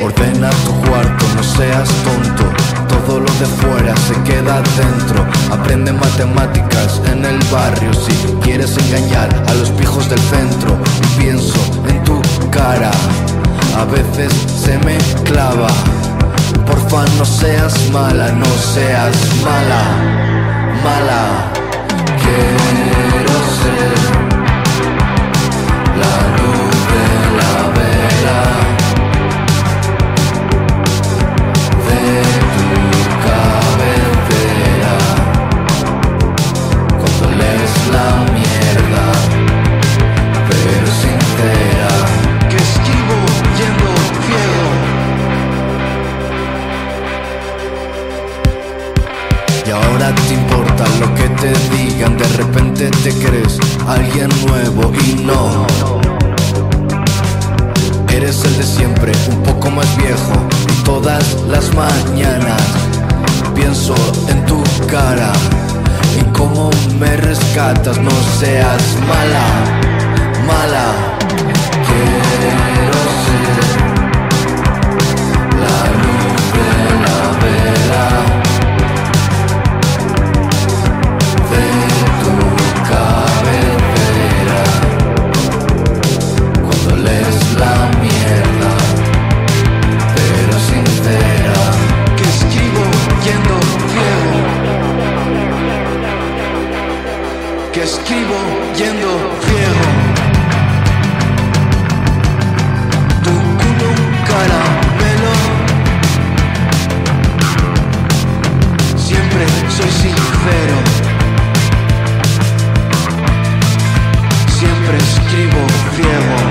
Ordena tu cuarto, no seas tonto. Todo lo de fuera se queda dentro. Aprende matemáticas en el barrio si quieres engañar a los pijos del centro. Y pienso en tu cara, a veces se me clava. Porfa, no seas mala, no seas mala, mala. Ahora te importa lo que te digan, de repente te crees alguien nuevo y no. Eres el de siempre, un poco más viejo. Todas las mañanas pienso en tu cara y cómo me rescatas. No seas mala, mala. que escribo yendo ciego. Tu culo un caramelo. Siempre soy sincero. Siempre escribo ciego.